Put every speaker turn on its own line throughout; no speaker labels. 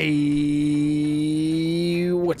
Hey,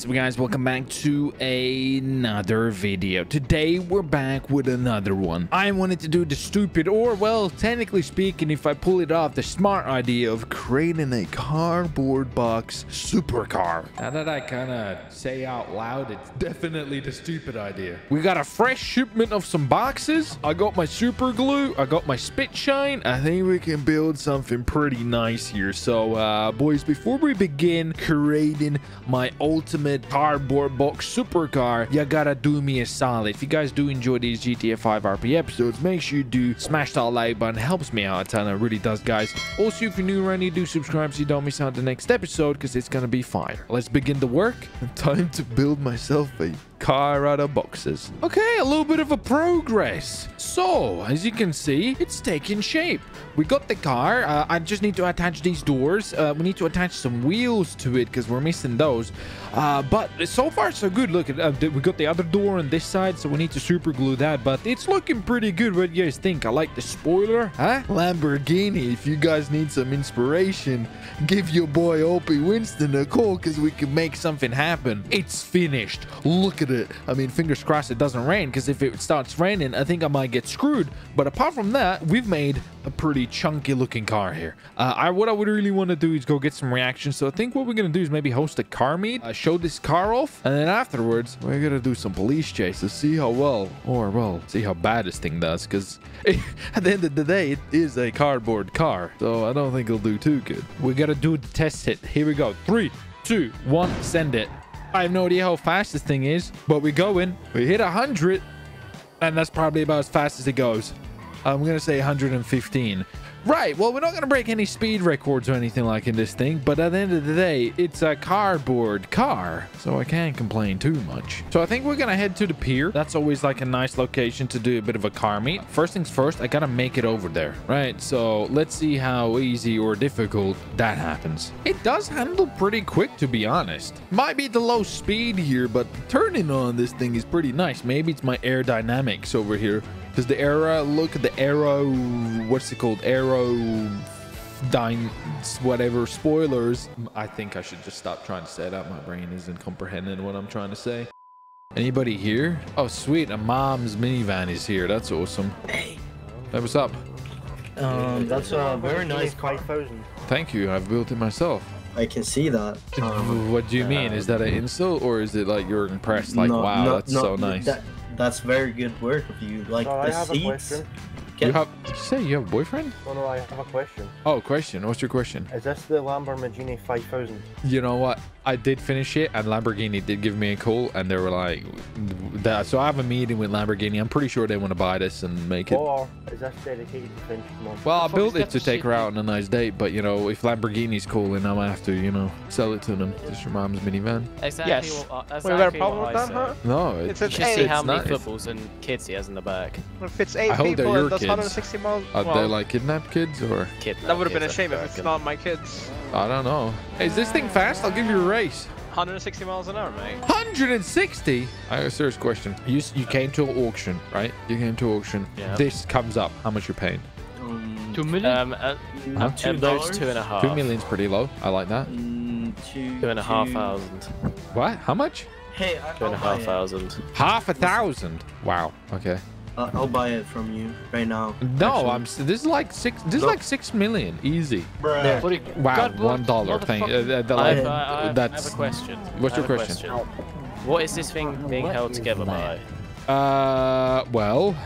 what's up guys? Welcome back to another video. Today we're back with another one. I wanted to do the stupid or well, technically speaking, if I pull it off, the smart idea of creating a cardboard box supercar. Now that I kind of say out loud, it's definitely the stupid idea. We got a fresh shipment of some boxes. I got my super glue. I got my spit shine. I think we can build something pretty nice here. So, uh, boys, before we begin creating my ultimate cardboard box supercar, you gotta do me a solid. If you guys do enjoy these GTA 5 RP episodes, make sure you do smash that like button. Helps me out a ton. It really does, guys. Also, if you're new around here, do subscribe so you don't miss out the next episode because it's gonna be fire. Let's begin the work. Time to build myself a car out of boxes. Okay, a little bit of a progress. So, as you can see, it's taking shape. We got the car. Uh, I just need to attach these doors. Uh, we need to attach some wheels to it because we're missing those. Uh, but so far, so good. Look, uh, we got the other door on this side, so we need to super glue that. But it's looking pretty good. What do you guys think? I like the spoiler, huh? Lamborghini, if you guys need some inspiration, give your boy Opie Winston a call because we can make something happen. It's finished. Look at it. I mean, fingers crossed it doesn't rain because if it starts raining, I think I might get screwed. But apart from that, we've made a pretty chunky looking car here. Uh, I What I would really want to do is go get some reactions. So I think what we're going to do is maybe host a car meet, uh, show this car off, and then afterwards, we're going to do some police chases, see how well, or well, see how bad this thing does. Because at the end of the day, it is a cardboard car. So I don't think it'll do too good. We got to do the test hit. Here we go. Three, two, one, send it. I have no idea how fast this thing is, but we go in. We hit 100, and that's probably about as fast as it goes. I'm going to say 115. Right, well, we're not going to break any speed records or anything like in this thing, but at the end of the day, it's a cardboard car, so I can't complain too much. So I think we're going to head to the pier. That's always like a nice location to do a bit of a car meet. First things first, I got to make it over there, right? So let's see how easy or difficult that happens. It does handle pretty quick, to be honest. Might be the low speed here, but turning on this thing is pretty nice. Maybe it's my aerodynamics over here because the era, look at the arrow, what's it called? Arrow dying, whatever, spoilers. I think I should just stop trying to say that. My brain isn't comprehending what I'm trying to say. Anybody here? Oh, sweet. A mom's minivan is here. That's awesome. Hey. Hey, what's up?
Um, that's a very nice car.
Thank you. I've built it myself.
I can see that.
Um, what do you mean? Is that an insult or is it like you're impressed? Like, no, wow, no, that's no, so nice. That,
that's very good work of you. Like
no,
the seats.
You have, did you say you have a boyfriend?
No, no, I have a question.
Oh, question. What's your question?
Is this the Lamborghini 5000?
You know what? I did finish it, and Lamborghini did give me a call, and they were like, that. So I have a meeting with Lamborghini. I'm pretty sure they want to buy this and make it.
Or is this dedicated to Finch?
Well, I built it to take her out on a nice date, but you know, if Lamborghini's calling, I'm gonna have to, you know, sell it to them. Just your mom's minivan.
Exactly.
Yes.
What, uh,
exactly Wait, got a problem with that, huh?
No,
it's,
it's, you should see how many nice. footballs and kids he has in the back.
If it's eight people and that's 160 miles.
Are well, they like kidnapped kids or?
Kidnapped
that would have been a shame if it's not my kids.
I don't know. Hey, is this thing fast? I'll give you a race.
160 miles an hour, mate.
160? I have a serious question. You you came to an auction, right? You came to auction. Yeah. This comes up. How much you're paying?
Um, two million?
Um, uh, uh, two those two and a half.
Two million's pretty low. I like that.
Mm, two, two and a half thousand.
What? How much?
Hey, I,
two and a half thousand.
Half a thousand? Wow. Okay.
Uh, I'll buy it from you right now.
No, actually. I'm. This is like six. This is like six million, easy.
Bruh.
Wow, God, one dollar thing. Uh, the,
I, have, uh, that's. I have a question.
What's your question?
question? What is this thing being what held together by?
Uh, well,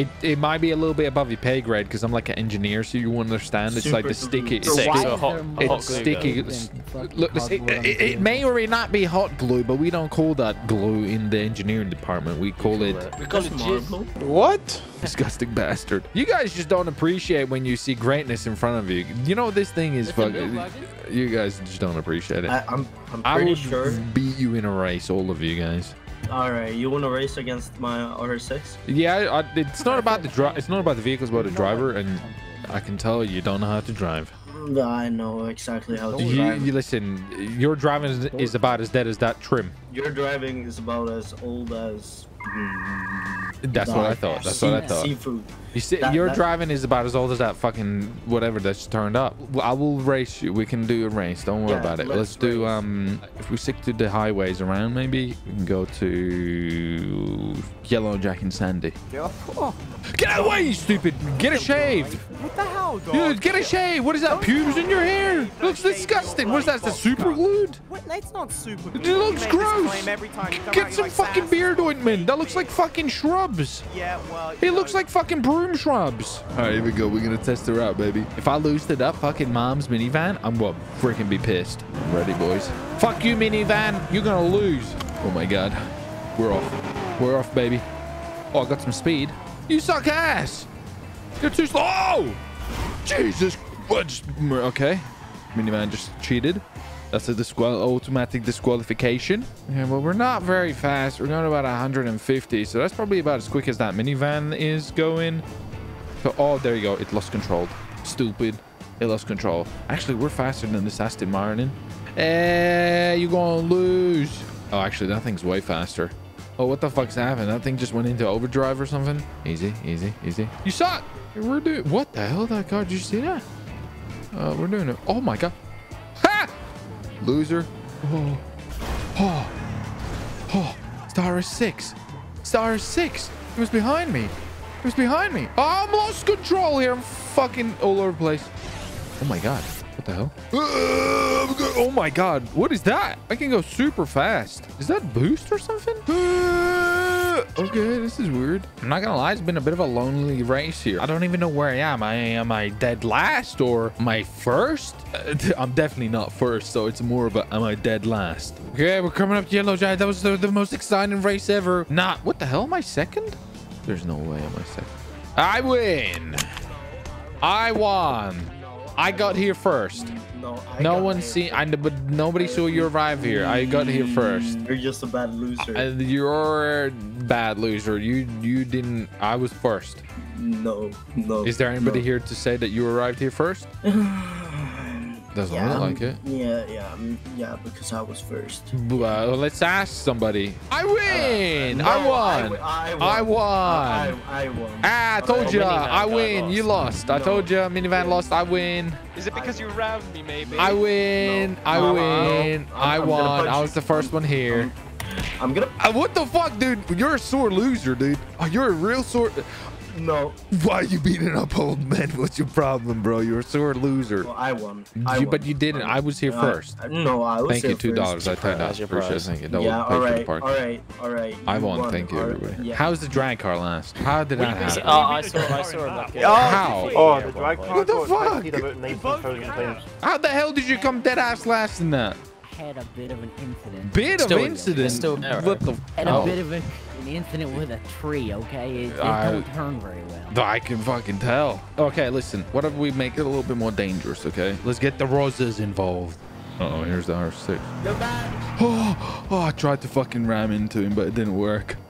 it, it might be a little bit above your pay grade because I'm like an engineer, so you won't understand. It's Super like the sticky. It's,
sticky, so hot,
it's
hot
sticky. Look, it, it, it, may or may not be hot glue, but we don't call that glue in the engineering department. We call it.
We call it
What?
Disgusting bastard. You guys just don't appreciate when you see greatness in front of you. You know this thing is fucking. You guys just don't appreciate it.
I, I'm, I'm pretty I would
sure. beat you in a race, all of you guys.
All right, you want to race against my R6?
Yeah, I, it's not about the drive. It's not about the vehicles, about the driver, and I can tell you don't know how to drive.
Mm, I know exactly how to
you,
drive.
You listen, your driving is, is about as dead as that trim.
Your driving is about as old as
That's what I thought. That's what I thought.
Seafood.
You see,
That-
your
that-
driving is about as old as that fucking whatever that's turned up. I will race you. We can do a race. Don't worry
Yeah,
about it.
let's
Let's, do um. If we stick to the highways around, maybe we can go to Yellow Jack and Sandy. Get out of the way, you stupid! Get a shave,
What the hell, dog?
dude. Get a shave. What is that? Pubes in your hair? Looks disgusting. What is that? Is that super glued?
What? That's not super.
It looks
You make this
gross.
claim Every time you come out,
Get some fucking beard ointment. That looks like fucking shrubs.
Yeah, well.
It looks like fucking broom shrubs. All right, here we go. We're gonna test her out, baby. If I lose to that fucking mom's minivan, I'm gonna freaking be pissed. Ready, boys? Fuck you, minivan. You're gonna lose. Oh my god. We're off. We're off, baby. Oh, I got some speed. You suck ass. You're too slow. Oh! Jesus. Okay. Minivan just cheated. That's a disqual automatic disqualification. Yeah, well, we're not very fast. We're going about 150, so that's probably about as quick as that minivan is going. So, oh, there you go. It lost control. Stupid. It lost control. Actually, we're faster than this Aston Martin. Eh, you're gonna lose. Oh, actually, that thing's way faster. Oh, what the fuck's happened? That thing just went into overdrive or something? Easy, easy, easy. You suck. We're doing. What the hell? That car? Did you see that? Uh, we're doing it. Oh my god. Ha! Loser. Oh. Oh. Oh. Star is six. Star is six. It was behind me. It was behind me. Oh, I'm lost control here. I'm fucking all over the place. Oh my god. What the hell? Uh, oh my god. What is that? I can go super fast. Is that boost or something? Uh, okay, this is weird. I'm not gonna lie, it's been a bit of a lonely race here. I don't even know where I am. I am I dead last or I first? I'm definitely not first, so it's more of a am I dead last? Okay, we're coming up to Yellow Jack. That was the, the most exciting race ever. Not what the hell? Am I second? There's no way am I second. I win. I won. I got here first.
No, I
No one
it.
seen, I, but nobody saw you arrive here. I got here first.
You're just a bad loser.
Uh, you're a bad loser. You you didn't. I was first.
no, no.
Is there anybody
no.
here to say that you arrived here first? Doesn't
yeah,
look like it.
Yeah, yeah, yeah, because I was first.
Well, let's ask somebody. I win.
No,
I won.
I,
I won.
I, I won.
Ah, I told
Oh,
you. I win.
lost.
You lost. I told you. Minivan lost. I win.
Is it because you rammed me, maybe?
I win.
No.
I win.
no.
I
I'm- I'm gonna
won. I was the first one here.
I'm gonna.
Uh, what the fuck, dude? You're a sore loser, dude. Oh, you're a real sore.
No.
Why are you beating up old men? What's your problem, bro? You're a sore loser.
Well, I won. I
You,
won.
but you didn't. I was here
I-
first.
I- no, I was
Thank you. Two dollars. I
first.
turned out.
That's
Appreciate it. Thank you. Double
Yeah,
paid
all
for the
right,
park.
all right, all right.
I won.
won,
Thank you, everybody.
yeah.
How's the drag car last? How did that
What
happen?
Oh, I saw, I saw him like
How?
Oh, the drag car
What the
got
fuck?
twisted about 19,000 times.
How the hell did you come dead ass last in that?
Had a bit of an incident.
Bit
Still-
of incident.
it's still narrow.
what the?
Had
oh.
a bit of an, an incident with a tree, okay? It, it
I-
don't turn very well.
I can fucking tell. Okay, listen. What if we make it a little bit more dangerous? Okay, let's get the roses involved. Uh oh, here's the R6. Oh, oh, I tried to fucking ram into him, but it didn't work.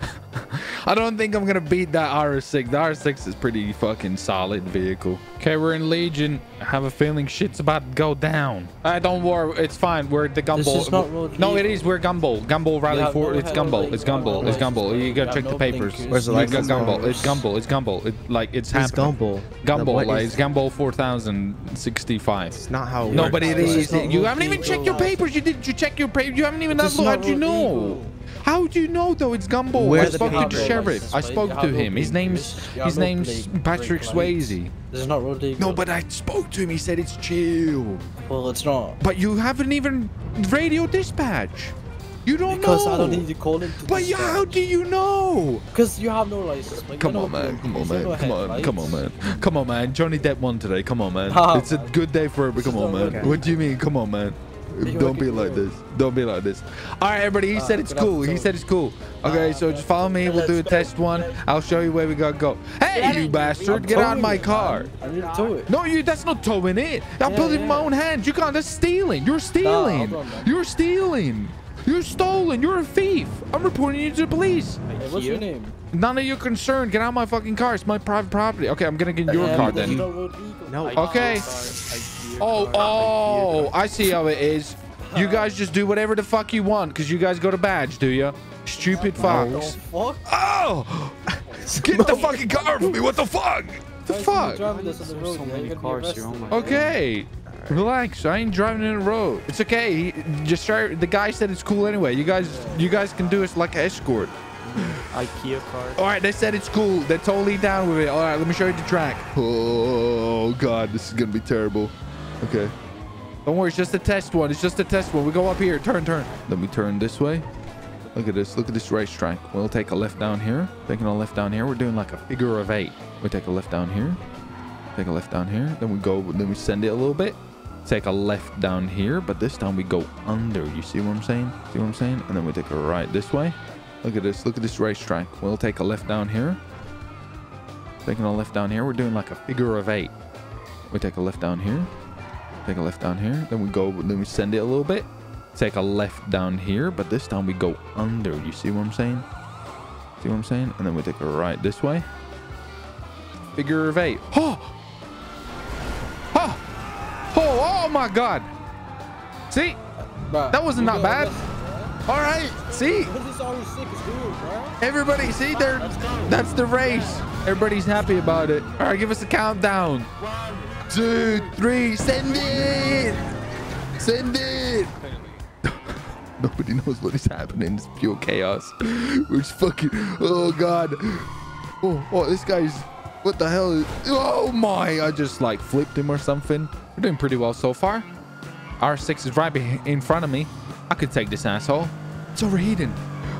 I don't think I'm gonna beat that R6. The R6 is pretty fucking solid vehicle. Okay, we're in Legion. I have a feeling shit's about to go down. Uh, don't worry, it's fine. We're the Gumball.
is not
no, it
legal.
is. We're Gumball. Gumball Rally
have
Four.
no
It's Gumball. It's Gumball. It's Gumball. You gotta
no
check the papers.
blinkers.
Where's the
You got
license
Gumball. It's Gumball. It's Gumball. It, like it's
Who's
happening.
Gumball?
Gumball.
What
Like it's Gumball 4065.
It's not how it
No,
works.
but it
This
is.
is not
You haven't even checked your papers. You did. You check your papers. You haven't even
This is
done.
not
How'd you
road
know?
Legal.
How do you know though? It's Gumball.
Where
I spoke to the sheriff. I spoke to him. His name's
papers.
His name's Patrick
brake.
Swayze.
This is not road.
No, but I spoke to him. He said it's chill.
Well, it's not.
But you haven't even radio dispatch. You don't
Because
know.
I don't need to call him to
But yeah, how do you know?
Because you have no license. Like,
Come
you
on, man.
what
Come on,
you
man. Come on.
headlights.
Come on, man. Come on, man. Johnny Depp won today. Come on, man.
Ah,
It's a good day for it, but come on, man.
Okay.
What do you mean? Come on, man.
You
Don't be like this. Don't be like this. All right, everybody. He said it's cool. He said it's cool. Okay, so just follow me. We'll do a test one. I'll show you where we gotta go. Hey, you bastard! Get out of my car.
I need to tow it.
No, you. That's not towing it. I
Yeah,
put it in my own hands. You can't. That's stealing. You're stealing.
hold on, man.
You're stealing. You're stolen. You're a thief. I'm reporting you to the police.
Hey, what's your name?
None of your concern. Get out of my fucking car. It's my private property. Okay, I'm gonna get in your car
this
then.
not road legal.
No.
Okay. Oh oh, oh, oh, I see how it is. You guys just do whatever the fuck you want because you guys got a badge, do you? Stupid
The
fucks.
fuck?
Oh! Get the fucking car from me. What the fuck? The fuck?
you're driving this on the road,
so
yeah,
many
you're gonna be
cars
arrested.
here, oh my
Okay. Relax. I ain't driving in the road. It's okay. He, just try, the guy said it's cool anyway. You guys, you guys can do it like an escort.
IKEA card.
All right, they said it's cool. They're totally down with it. All right, let me show you the track. Oh God, this is gonna be terrible. Okay. Don't worry, it's just a test one. It's just a test one. We go up here. Turn, turn. Let me turn this way. Look at this. Look at this racetrack. We'll take a left down here. Taking a left down here. We're doing like a figure of eight. We take a left down here. Take a left down here. Then we go. Then we send it a little bit. Take a left down here, but this time we go under. You see what I'm saying? See what I'm saying? And then we take a right this way. Look at this. Look at this racetrack. We'll take a left down here. Taking a left down here. We're doing like a figure of eight. We take a left down here. Take a left down here. Then we go. Then we send it a little bit. Take a left down here, but this time we go under. You see what I'm saying? See what I'm saying? And then we take a right this way. Figure of eight. Oh! Oh! Oh, oh my God! See?
Bruh,
That wasn't not bad. All right. See?
bruh. This is always sick as dude, bro.
Everybody, see, there. That's the race. Everybody's happy about it. All right, give us a countdown. One, two, three. Send it. Send it. Nobody knows what is happening. It's pure chaos. We're just fucking. Oh God. Oh, oh, this guy's. What the hell? Is, oh my! I just like flipped him or something. We're doing pretty well so far. R6 is right in front of me. I could take this asshole. It's overheating.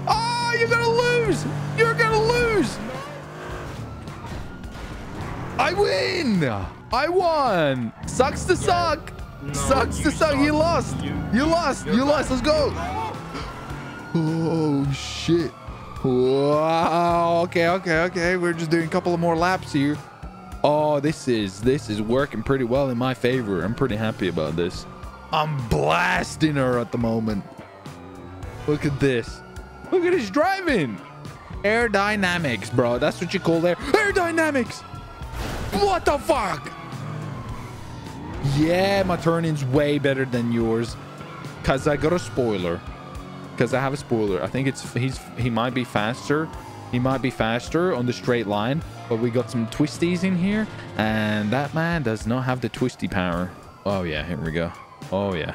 Oh, you're gonna lose! You're gonna lose! I win! I won! Sucks to suck! Sucks to suck! You lost! You lost! You lost! Let's go! Oh shit! Wow! Okay, okay, okay. We're just doing a couple of more laps here. Oh, this is this is working pretty well in my favor. I'm pretty happy about this. I'm blasting her at the moment. Look at this. Look at his driving. Aerodynamics, bro. That's what you call there. Aerodynamics. What the fuck? Yeah, my turning's way better than yours. Cause I got a spoiler. Cause I have a spoiler. I think it's he's he might be faster. He might be faster on the straight line, but we got some twisties in here, and that man does not have the twisty power. Oh yeah, here we go. Oh yeah.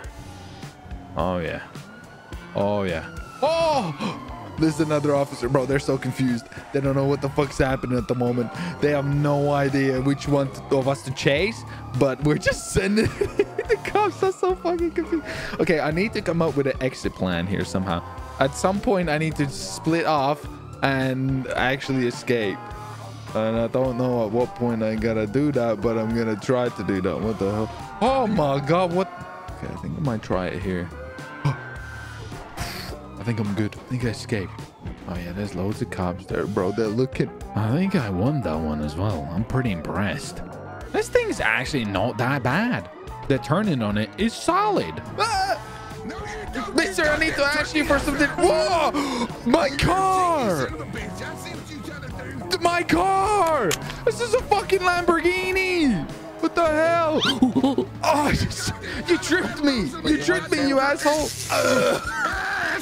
Oh yeah. Oh yeah. Oh! There's another officer, bro. They're so confused. They don't know what the fuck's happening at the moment. They have no idea which one of us to chase, but we're just sending. the cops are so fucking confused. Okay, I need to come up with an exit plan here somehow. At some point, I need to split off and actually escape. And I don't know at what point I gotta do that, but I'm gonna try to do that. What the hell? Oh my god, what? Okay, I think I might try it here. I think I'm good. I think I escaped. Oh yeah, there's loads of cops there, bro. They're looking. I think I won that one as well. I'm pretty impressed. This thing's actually not that bad. The turning on it is solid. Ah! Mister, I need to ask you for something. Whoa! My car! My car! This is a fucking Lamborghini! What the hell? Oh, you tripped me! You tripped me, you asshole!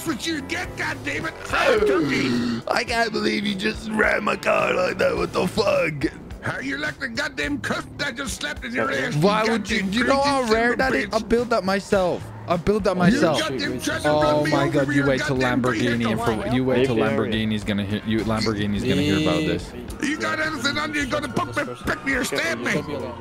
That's what you get, goddammit! Fried turkey!
I can't believe you just ran my car like that. What the fuck?
How you like the goddamn cuss that just slapped in your uh, ass?
Why would you? You know how rare that is? I built that myself. I built that myself.
You goddamn tried to run
Oh my god! You wait till Lamborghini and for you wait till Lamborghini's gonna hear you. Lamborghini's gonna hear about this.
You got anything on you gonna poke me, prick me, or stab me?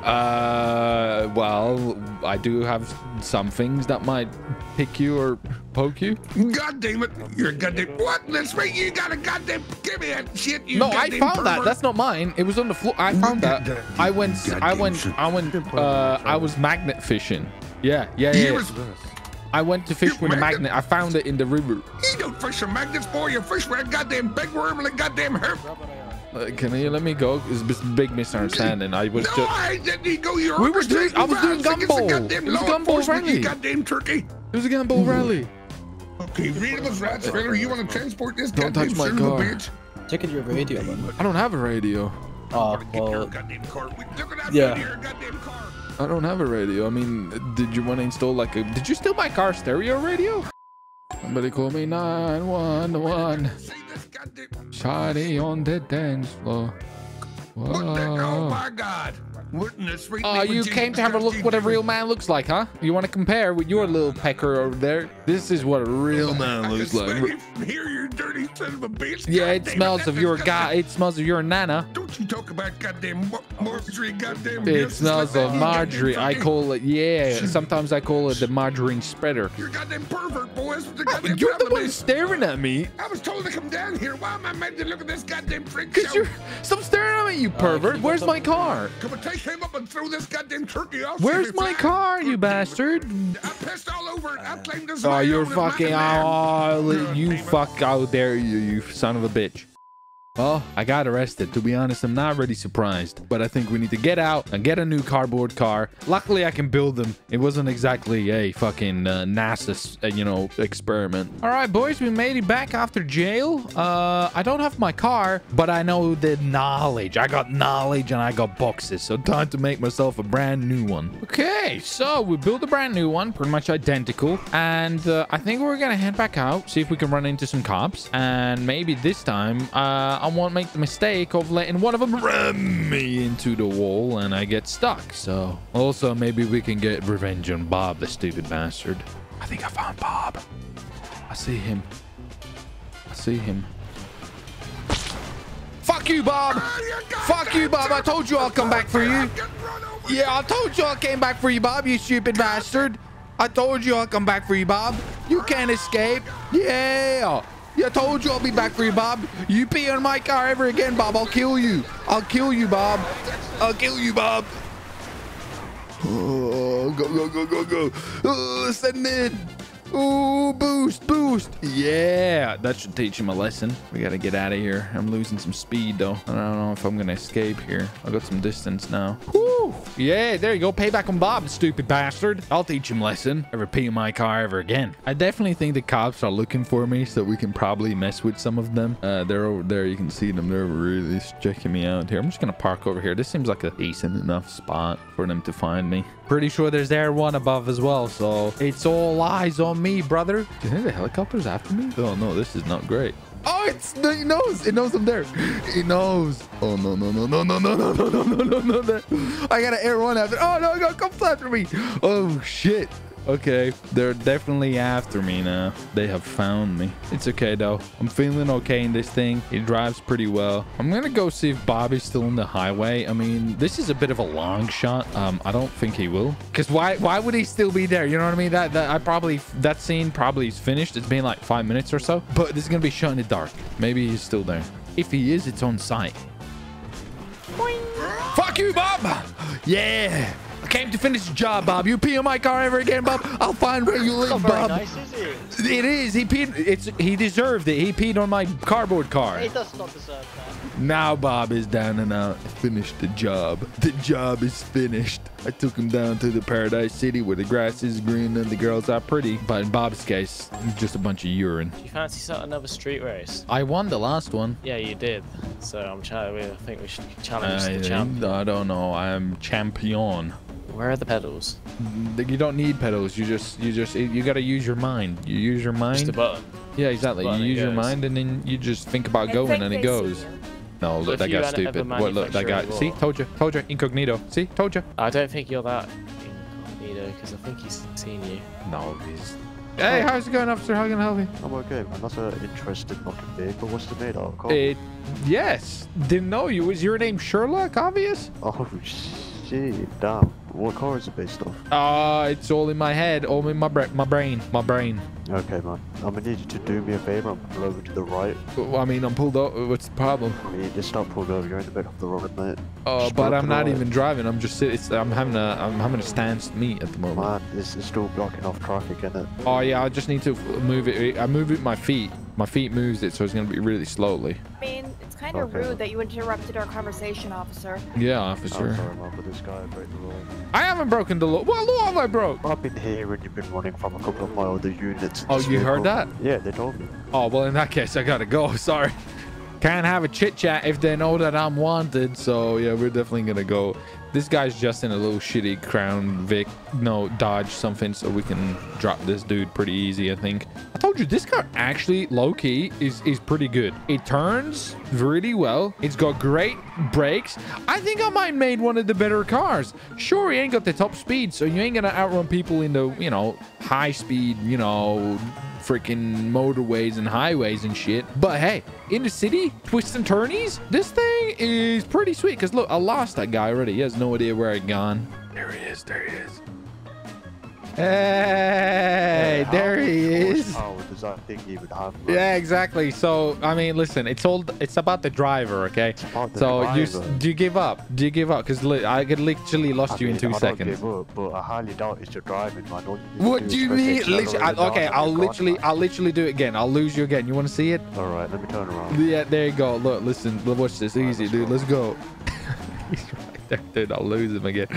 Uh, well, I do have some things that might pick you or poke you.
God damn it! You're a goddamn what? Let's make you got a goddamn give me that shit. You
No, I
goddamn
found that. That's not mine. It was on the floor. I found that. I went. I went. I went. Uh, I was magnet fishing. Yeah, yeah,
You
yeah.
Was-
I went to fish
You
with a
magnet-
magnet. I found it in the river.
You don't fish for magnets, boy. You fish for a goddamn big worm and a goddamn herp.
Uh, can you let me go? It's a big misunderstanding. I was
No,
just.
I didn't go. You're
We were doing- I was doing
overstating
gumball.
violence against
It was
goddamn
gumball rally.
You goddamn turkey.
It was a gamble rally.
Okay, read those rats, fella. You want to transport this
Don't
goddamn
touch my
son of a
car.
bitch?
Check your radio, man.
I don't have a radio.
Oh,
Get
well,
goddamn car. We took it out
Yeah.
your goddamn car.
I don't have a radio. I mean, did you want to install like a? Did you steal my car stereo radio? Somebody call me 911.
See this goddamn.
On the dance floor.
What the? Oh my God! What in the
Oh, you came to have a look what a real man looks like, huh? You want to compare with your little pecker over there? This is what a real man looks like.
You from here, you dirty son of a bitch.
Yeah, it smells
that
of your guy. It smells of your nana.
Don't you talk about goddamn Mar- Marjorie, goddamn.
It
yes,
smells of
that,
Marjorie. I call it, yeah. Sometimes I call it the margarine spreader.
You're a goddamn pervert, boys. What's the
Bro,
goddamn
you're the one
is?
staring at me.
I was told to come down here. Why am I made to look at this goddamn freak
Cause
show?
you're stop staring at me, you pervert. Where's my car?
Come and take him up and throw this goddamn turkey off.
Where's my
Fly.
car, you bastard?
I pissed all over it. I claimed this
Oh, you're
over as mine
fucking. Oh, you
damn it.
fuck out there, you, you son of a bitch. Well, I got arrested. To be honest, I'm not really surprised. But I think we need to get out and get a new cardboard car. Luckily, I can build them. It wasn't exactly a fucking uh, NASA, uh, you know, experiment. All right, boys, we made it back after jail. Uh, I don't have my car, but I know the knowledge. I got knowledge and I got boxes. So time to make myself a brand new one. Okay, so we built a brand new one, pretty much identical. And uh, I think we're gonna head back out, see if we can run into some cops. And maybe this time, uh, I won't make the mistake of letting one of them ram me into the wall and I get stuck. So also maybe we can get revenge on Bob, the stupid bastard. I think I found Bob. I see him. I see him. Fuck you, Bob! Fuck you, Bob! I told you I'll come back for you. Yeah, I told you I came back for you, Bob, you stupid bastard. I told you I'll come back for you, Bob. You can't escape. Yeah. I told you I'll be back for you, Bob. You pee on my car ever again, Bob. I'll kill you. I'll kill you, Bob. I'll kill you, Bob. Oh, go, go, go, go, go. Oh, send. Ooh, boost, boost. Yeah, that should teach him a lesson. We gotta get out of here. I'm losing some speed, though. I don't know if I'm gonna escape here. I got some distance now. Woo! Yeah, there you go. Payback on Bob, stupid bastard. I'll teach him lesson. Pee in my car ever again. I definitely think the cops are looking for me, so we can probably mess with some of them. Uh, they're over there. You can see them. They're really checking me out here. I'm just gonna park over here. This seems like a decent enough spot for them to find me. Pretty sure there's there one above as well, so it's all eyes on me, brother. Do you think the helicopter's after me? Oh no, this is not great. Oh, it's it knows. It knows I'm there. It knows. Oh no no no no no no no no no no no no no. I got an air one after. Oh no, no, come after me. Oh shit. Okay, they're definitely after me now. They have found me. It's okay though. I'm feeling okay in this thing. It drives pretty well. I'm gonna go see if Bobby's still on the highway. I mean, this is a bit of a long shot. Um, I don't think he will. Cause why? Why would he still be there? You know what I mean? That that I probably that scene probably is finished. It's been like five minutes or so. But this is gonna be shot in the dark. Maybe he's still there. If he is, it's on site. Fuck you, Bob! Yeah! I came to finish the job, Bob. You pee on my car ever again, Bob? I'll find where you live, Bob.
nice, is it?
It is. He peed. It's he deserved it. He peed on my cardboard car.
It does not deserve that.
Now Bob is down and out. Finished the job. The job is finished. I took him down to the Paradise City where the grass is green and the girls are pretty. But in Bob's case, just a bunch of urine.
Do you fancy starting another street race?
I won the last one.
Yeah, you did. So I'm trying. I think we should challenge
I,
the champ.
I don't know. I'm champion.
Where are the pedals?
You don't need pedals. You just, you just, you gotta use your mind. You use your mind.
Just a button.
Yeah, exactly.
button,
You use your mind and then you just think about going and it goes. No,
So
look,
if
that guy's stupid. What, look, that guy. See, told you, told you, incognito. See, told you.
I don't think you're that incognito because I think he's seen you.
No, he's. Hey, how's it going, officer? How can I help you?
I'm okay, man. That's an interesting looking vehicle. What's it made of? Cool.
It, yes. Didn't know you. Was your name Sherlock? Obvious.
Oh, shit. Damn. What car is it based off?
Uh, it's all in my head, all in my bra- my brain, my brain.
Okay, man. I'm gonna need you to do me a favor and pull over to the right.
Well, I mean, I'm pulled over. What's the problem?
I mean, it's not pulled over. You're in the middle of the road, mate.
Uh, but I'm not
right.
even driving. I'm just sitting. I'm having a I'm having a stance meet at the moment.
Man, it's, it's still blocking off traffic, isn't it?
Oh yeah, I just need to move it. I move it with my feet. My feet moves it, so it's gonna be really slowly.
I mean, it's kind of
Okay.
rude that you interrupted our conversation, officer.
Yeah,
I'm
officer.
sorry, man, but this guy broke the law.
I haven't broken the law. What law have I broke?
I've been here and you've been running from a couple of my other units.
Oh, you heard
vehicle.
that?
Yeah, they told me.
Oh well, in that case, I gotta go. Sorry. Can't have a chit chat if they know that I'm wanted. So yeah, we're definitely gonna go. This guy's just in a little shitty Crown Vic, no, Dodge something, so we can drop this dude pretty easy, I think. Told you, this car actually, low-key, is, is pretty good. It turns really well. It's got great brakes. I think I might made one of the better cars. Sure, you ain't got the top speed, so you ain't gonna outrun people in the, you know, high speed, you know, freaking motorways and highways and shit. But hey, in the city, twists and turnies, this thing is pretty sweet. Because look, I lost that guy already. He has no idea where I gone. There he is. There he is. Hey, there he is.
How does that thing even have? man?
Yeah, exactly. So, I mean, listen, it's all it's about the driver, okay?
the
So, you do you give up? Do you give up? Because I could literally lost
I
you in two
I don't
seconds.
give up, but I highly doubt it's your driving, man. All you
What do you mean? Literally, I, okay, I'll literally, I'll literally do it again. I'll lose you again. You want to see it?
All right, let me turn around.
Yeah, there you go. Look, listen, watch this. Easy,
let's
dude.
go.
Let's go. Dude. I'll lose him again.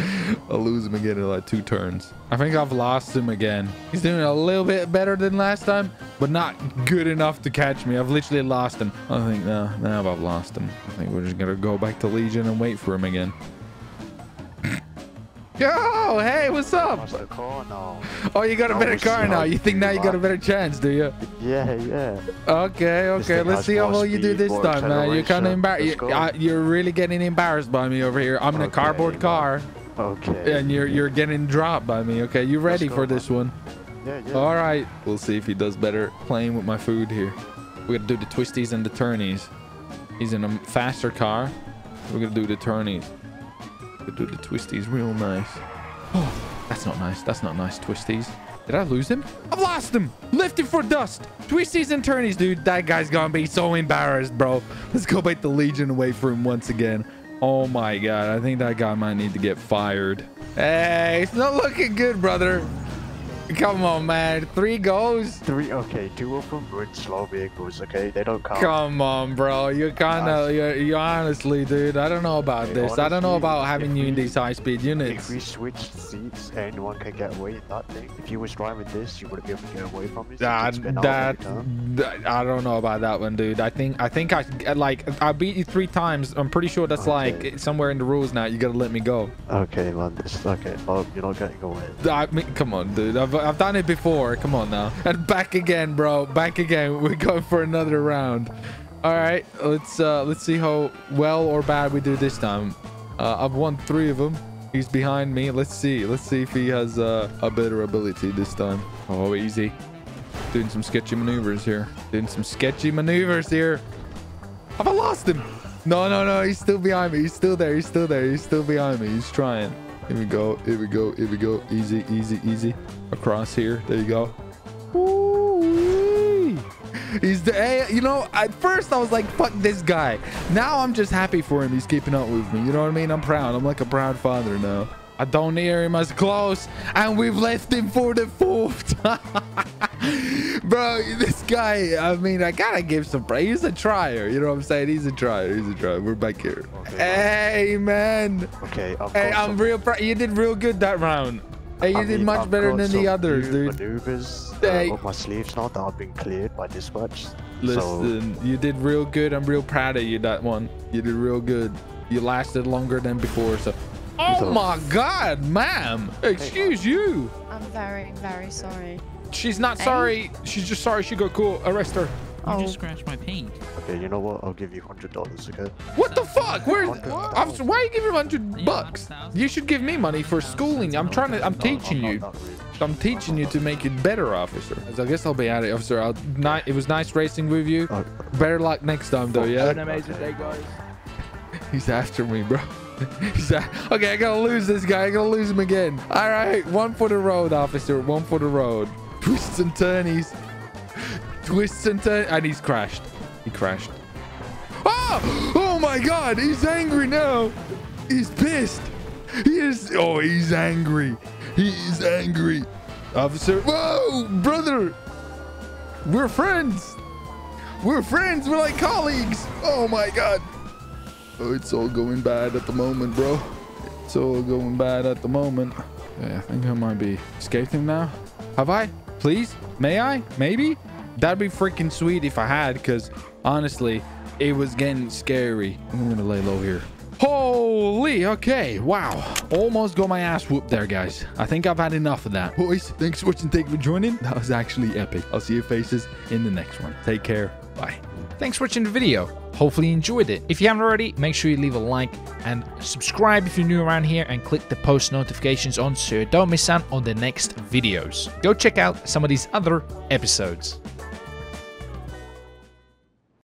I'll lose him again in like two turns. I think I've lost him again. He's doing a little bit better than last time, but not good enough to catch me. I've literally lost him. I think now, now I've lost him. I think we're just gonna go back to Legion and wait for him again. Yo, hey, what's up?
What's the car now?
Oh, you got a better car now. You think now you got a better chance, do you?
Yeah, yeah.
Okay, okay. Let's see how well you do this time, man. You're kind of embarrassed. You're really getting embarrassed by me over here. I'm in a cardboard car,
Okay.
and you're you're getting dropped by me. Okay, you ready for this one?
Yeah, yeah.
All right. We'll see if he does better playing with my food here. We're gonna do the twisties and the turnies. He's in a faster car. We're gonna do the turnies. We're do the twisties real nice. Oh, that's not nice. That's not nice. Twisties. Did I lose him? I've lost him. Lifted for dust. Twisties and turnies, dude. That guy's gonna be so embarrassed, bro. Let's go back the Legion away from him once again. Oh my god. I think that guy might need to get fired. Hey, it's not looking good, brother. Come on, man. Three goals?
Three. Okay, two of them were in slow vehicles. Okay, they don't count.
Come on, bro. You're kind of, you you honestly, dude. I don't know about
Hey,
this. I don't know about having you in these high speed units.
If we switched seats, anyone can get away with that thing. If you was driving this, you wouldn't be able to get away from it.
That,
can spin out
that, that- I don't know about that one, dude. I think, I think I, like, I beat you three times. I'm pretty sure that's
Okay.
like somewhere in the rules now. You gotta let me go.
Okay, man. This okay. Oh, you're not getting away.
I mean, come on, dude. I've, I've done it before. Come on now. And back again, bro. Back again. We're going for another round. All right. Let's uh let's see how well or bad we do this time. Uh, I've won three of them. He's behind me. Let's see. Let's see if he has uh, a better ability this time. Oh, easy. Doing some sketchy maneuvers here. Doing some sketchy maneuvers here. Have I lost him? No, no, no. He's still behind me. He's still there. He's still there. He's still behind me. He's trying. Here we go. Here we go. Here we go. Easy, easy, easy. Across here. There you go. Ooh-wee. He's the, hey, you know, at first I was like, fuck this guy. Now I'm just happy for him. He's keeping up with me. You know what I mean? I'm proud. I'm like a proud father now. I don't hear him as close, and we've left him for the fourth. Bro, this guy, I mean, I gotta give some praise. He's a trier. You know what I'm saying? He's a trier. He's a trier. We're back here.
Okay,
Hey, man.
Okay, I've
Hey,
got
I'm
some-
real proud. You did real good that round. Hey, you
I
did
mean,
much
I've
better than the others,
new
dude.
Maneuvers uh,
Hey.
up my sleeves now that have been cleared by this much.
Listen, you did real good. I'm real proud of you that one. You did real good. You lasted longer than before, so. Oh my God, ma'am! Excuse you.
I'm very, very sorry.
She's not
Hey.
sorry. She's just sorry she got caught. Arrest her.
Oh, just
scratched my paint.
okay, you know what? I'll give you hundred dollars. Okay.
What the fuck? Where?
Hundred
why are you giving hundred bucks? You should give me money for schooling. I'm trying to. I'm
No,
teaching
I'm
you.
not that rich.
I'm teaching you to make it better, officer. I guess I'll be at it, officer. I'll, ni- it was nice racing with you.
Oh,
Better luck next time, though. Yeah.
Have an amazing day, guys.
He's after me, bro. He's a- okay, I gotta lose this guy. I gotta lose him again. All right, one for the road, officer. One for the road. Twists and turnies. Twists and turns. And he's crashed. He crashed. Oh! Oh my God! He's angry now. He's pissed. He is. Oh, he's angry. He's angry. Officer. Whoa, brother. We're friends. We're friends. We're like colleagues. Oh my God. Oh, it's all going bad at the moment, bro. It's all going bad at the moment. Yeah, I think I might be escaped him now. Have I? Please? May I? Maybe? That'd be freaking sweet if I had, because honestly, it was getting scary. I'm gonna lay low here. Holy, okay, wow. Almost got my ass whooped there, guys. I think I've had enough of that. Boys, thanks for watching, thank you for joining. That was actually epic. I'll see your faces in the next one. Take care, bye.
Thanks for watching the video. Hopefully you enjoyed it. If you haven't already, make sure you leave a like and subscribe if you're new around here and click the post notifications on so you don't miss out on the next videos. Go check out some of these other episodes.